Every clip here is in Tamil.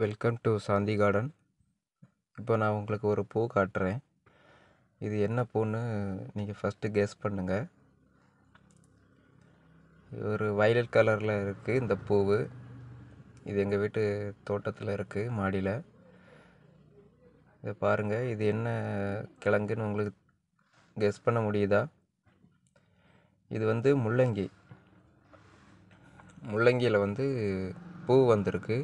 வெல்கம் டு சாந்தி கார்டன் இப்போ நான் உங்களுக்கு ஒரு பூ காட்டுறேன். இது என்ன பூன்னு நீங்கள் ஃபஸ்ட்டு கெஸ் பண்ணுங்கள் இது ஒரு வயலட் கலரில் இருக்குது இந்த பூவு. இது எங்கள் வீட்டு தோட்டத்தில் இருக்குது மாடியில். இதை பாருங்கள் இது என்ன கிழங்குன்னு உங்களுக்கு கெஸ் பண்ண முடியுதா? இது வந்து முள்ளங்கி. முள்ளங்கியில் வந்து பூ வந்திருக்கு.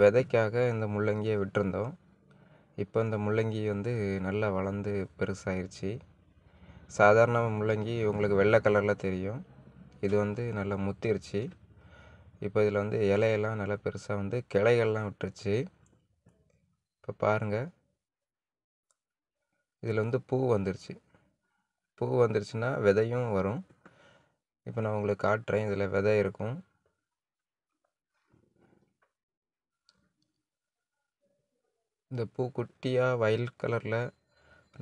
விதைக்காக இந்த முள்ளங்கியை விட்டிருந்தோம். இப்போ இந்த முள்ளங்கி வந்து நல்லா வளர்ந்து பெருசாயிருச்சு. சாதாரண முள்ளங்கி உங்களுக்கு வெள்ளை கலரில் தெரியும். இது வந்து நல்லா முத்திருச்சு. இப்போ இதில் வந்து இலையெல்லாம் நல்லா பெருசாக வந்து கிளைகள்லாம் விட்டுருச்சு. இப்போ பாருங்கள் இதில் வந்து பூ வந்துருச்சு. பூ வந்துருச்சுன்னா விதையும் வரும். இப்போ நான் உங்களுக்கு காட்டுறேன். இதில் விதை இருக்கும். இந்த பூ குட்டியாக வயல் கலரில்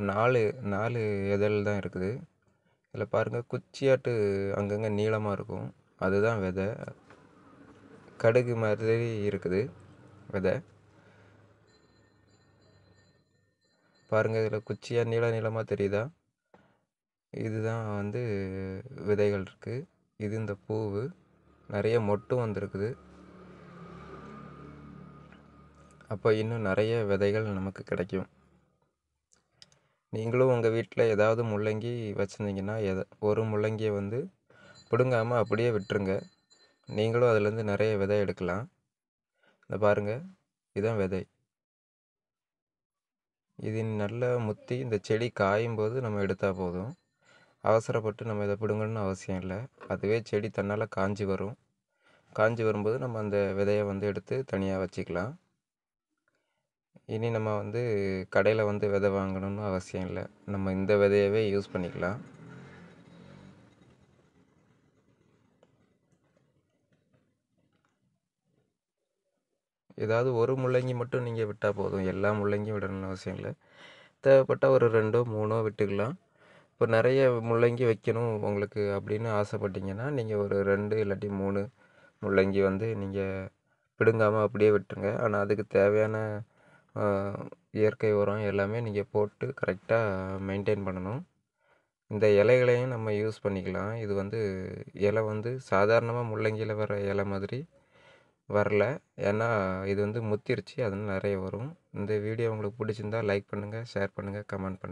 நாலு நாலு இதழ் தான் இருக்குது. இதில் பாருங்கள் குச்சியாட்டு அங்கங்கே நீளமாக இருக்கும். அதுதான் விதை. கடுகு மாதிரி இருக்குது விதை. பாருங்கள் இதில் குச்சியாக நீள நீளமாக தெரியுதா? இதுதான் வந்து விதைகள் இருக்குது இது இந்த பூவு. நிறைய மொட்டும் வந்திருக்குது. அப்போ இன்னும் நிறைய விதைகள் நமக்கு கிடைக்கும். நீங்களும் உங்கள் வீட்டில் ஏதாவது முள்ளங்கி வச்சுருந்தீங்கன்னா எதை ஒரு முள்ளங்கியை வந்து பிடுங்காமல் அப்படியே விட்டுருங்க. நீங்களும் அதுலேருந்து நிறைய விதை எடுக்கலாம். இந்த பாருங்கள் இதுதான் விதை. இது நல்லா முத்தி இந்த செடி காயும் போது நம்ம எடுத்தால் போதும். அவசரப்பட்டு நம்ம இதை பிடுங்கணும்னு அவசியம் இல்லை. அதுவே செடி தன்னால் காஞ்சி வரும். காஞ்சி வரும்போது நம்ம அந்த விதையை வந்து எடுத்து தனியாக வச்சுக்கலாம். இனி நம்ம வந்து கடையில் வந்து விதை வாங்கணும்னு அவசியம் இல்லை. நம்ம இந்த விதையவே யூஸ் பண்ணிக்கலாம். ஏதாவது ஒரு முள்ளங்கி மட்டும் நீங்கள் விட்டால் போதும். எல்லா முள்ளங்கியும் விடணும்னு அவசியம் இல்லை. தேவைப்பட்டால் ஒரு ரெண்டோ மூணோ விட்டுக்கலாம். இப்போ நிறைய முள்ளங்கி வைக்கணும் உங்களுக்கு அப்படின்னு ஆசைப்பட்டீங்கன்னா நீங்கள் ஒரு ரெண்டு இல்லாட்டி மூணு முள்ளங்கி வந்து நீங்கள் பிடுங்காமல் அப்படியே விட்டுருங்க. ஆனால் அதுக்கு தேவையான இயற்கை உரம் எல்லாமே நீங்கள் போட்டு கரெக்டாக மெயின்டைன் பண்ணணும். இந்த இலைகளையும் நம்ம யூஸ் பண்ணிக்கலாம். இது வந்து இலை வந்து சாதாரணமாக முள்ளங்கியில் வர இலை மாதிரி வரல. ஏன்னா இது வந்து முத்திருச்சு அதனால் நிறைய வரும். இந்த வீடியோ உங்களுக்கு பிடிச்சிருந்தா லைக் பண்ணுங்கள் ஷேர் பண்ணுங்கள் கமெண்ட் பண்ணுங்கள்